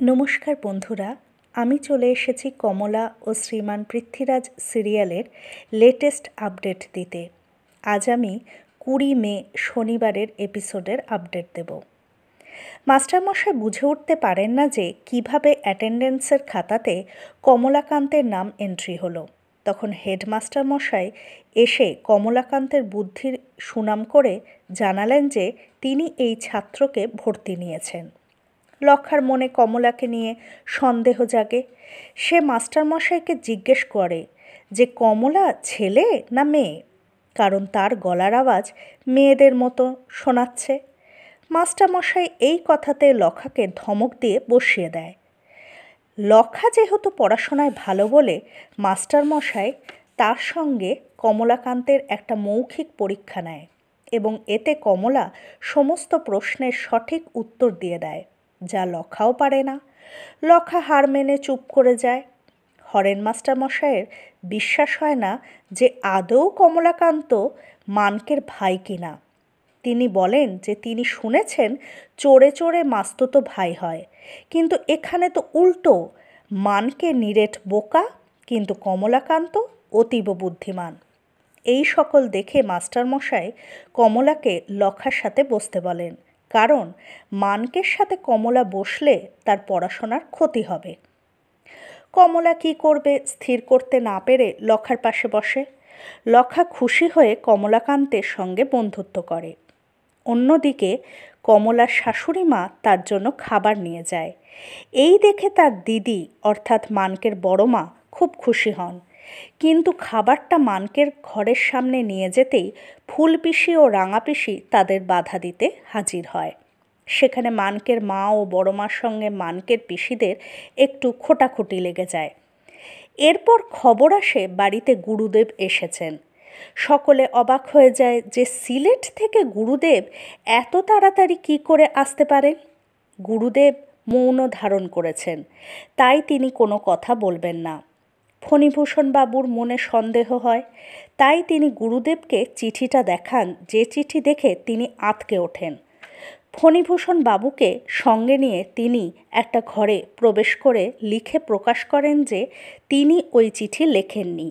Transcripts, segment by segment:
নমস্কার বন্ধুরা, আমি চলে এসেছি কমলা ও শ্রীমান পৃথ্বীরাজ সিরিয়ালের লেটেস্ট আপডেট দিতে। আজ আমি কুড়ি মে শনিবারের এপিসোডের আপডেট দেব। মাস্টারমশাই বুঝে উঠতে পারেন না যে কীভাবে অ্যাটেন্ডেন্সের খাতাতে কমলাকান্তের নাম এন্ট্রি হলো। তখন হেডমাস্টার মশাই এসে কমলাকান্তের বুদ্ধির সুনাম করে জানালেন যে তিনি এই ছাত্রকে ভর্তি নিয়েছেন। লক্ষার মনে কমলাকে নিয়ে সন্দেহ জাগে। সে মাস্টারমশাইকে জিজ্ঞেস করে যে, কমলা ছেলে না মেয়ে? কারণ তার গলার আওয়াজ মেয়েদের মতো শোনাচ্ছে। মাস্টারমশাই এই কথাতে লখাকে ধমক দিয়ে বসিয়ে দেয়। লক্ষা যেহেতু পড়াশোনায় ভালো বলে, মাস্টারমশাই তার সঙ্গে কমলাকান্তের একটা মৌখিক পরীক্ষা নেয় এবং এতে কমলা সমস্ত প্রশ্নের সঠিক উত্তর দিয়ে দেয়। যা লখাও পারে না। লখা হার মেনে চুপ করে যায়। হরেন মাস্টার মশাইয়ের বিশ্বাস হয় না যে আদৌ কমলাকান্ত মানকের ভাই কিনা তিনি বলেন যে তিনি শুনেছেন চোরে চোরে মাস্তুতো ভাই হয়। কিন্তু এখানে তো উল্টো, মানকে নিরেট বোকা কিন্তু কমলাকান্ত অতীব বুদ্ধিমান। এই সকল দেখে মাস্টারমশাই কমলাকে লখার সাথে বসতে বলেন। কারণ মানকের সাথে কমলা বসলে তার পড়াশোনার ক্ষতি হবে। কমলা কি করবে স্থির করতে না পেরে লক্ষার পাশে বসে? লক্ষা খুশি হয়ে কমলাকান্তের সঙ্গে বন্ধুত্ব করে। অন্যদিকে কমলার শাশুড়ি মা তার জন্য খাবার নিয়ে যায়। এই দেখে তার দিদি, অর্থাৎ মানকের বড় মা খুব খুশি হন। কিন্তু খাবারটা মানকের ঘরের সামনে নিয়ে যেতেই ফুলপিসি ও রাঙাপিসি তাদের বাধা দিতে হাজির হয়। সেখানে মানকের মা ও বড় মার সঙ্গে মানকের পিসিদের একটু খোটাখুটি লেগে যায়। এরপর খবর আসে বাড়িতে গুরুদেব এসেছেন। সকলে অবাক হয়ে যায় যে সিলেট থেকে গুরুদেব এত তাড়াতাড়ি কি করে আসতে পারেন? গুরুদেব মৌন ধারণ করেছেন। তাই তিনি কোনো কথা বলবেন না। ফণীভূষণ বাবুর মনে সন্দেহ হয়। তাই তিনি গুরুদেবকে চিঠিটা দেখান, যে চিঠি দেখে তিনি আতকে ওঠেন। ফণীভূষণ বাবুকে সঙ্গে নিয়ে তিনি একটা ঘরে প্রবেশ করে লিখে প্রকাশ করেন যে তিনি ওই চিঠি লেখেননি।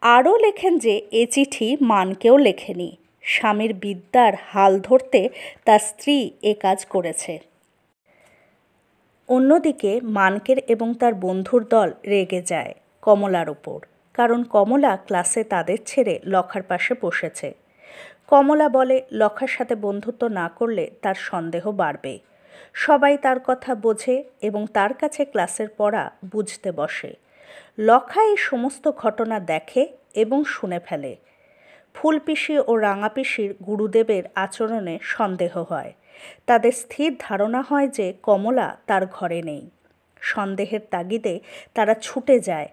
আরও লেখেন যে এ চিঠি মানকেও লেখেনি। স্বামীর বিদ্যার হাল ধরতে তার স্ত্রী এ কাজ করেছে। অন্যদিকে মানকের এবং তার বন্ধুর দল রেগে যায় কমলার ওপর, কারণ কমলা ক্লাসে তাদের ছেড়ে লখার পাশে বসেছে। কমলা বলে, লখার সাথে বন্ধুত্ব না করলে তার সন্দেহ বাড়বে। সবাই তার কথা বোঝে এবং তার কাছে ক্লাসের পড়া বুঝতে বসে। লখা এই সমস্ত ঘটনা দেখে এবং শুনে ফেলে। ফুলপিসি ও রাঙাপিসির গুরুদেবের আচরণে সন্দেহ হয়। তাদের স্থির ধারণা হয় যে কমলা তার ঘরে নেই। সন্দেহের তাগিদে তারা ছুটে যায়।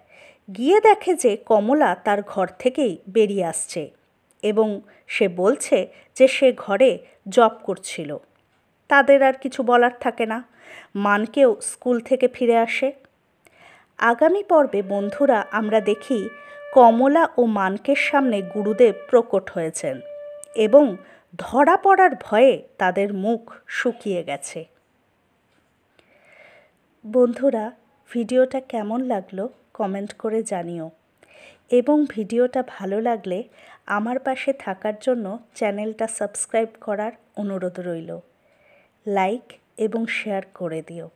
গিয়ে দেখে যে কমলা তার ঘর থেকেই বেরিয়ে আসছে এবং সে বলছে যে সে ঘরে জব করছিল। তাদের আর কিছু বলার থাকে না। মানকেও স্কুল থেকে ফিরে আসে। আগামী পর্বে বন্ধুরা আমরা দেখি কমলা ও মানকের সামনে গুরুদেব প্রকট হয়েছেন এবং ধরা পড়ার ভয়ে তাদের মুখ শুকিয়ে গেছে। বন্ধুরা, ভিডিওটা কেমন লাগল কমেন্ট করে জানিও। এবং ভিডিওটা ভালো লাগলে আমার পাশে থাকার জন্য চ্যানেলটা সাবস্ক্রাইব করার অনুরোধ রইল। লাইক এবং শেয়ার করে দিও।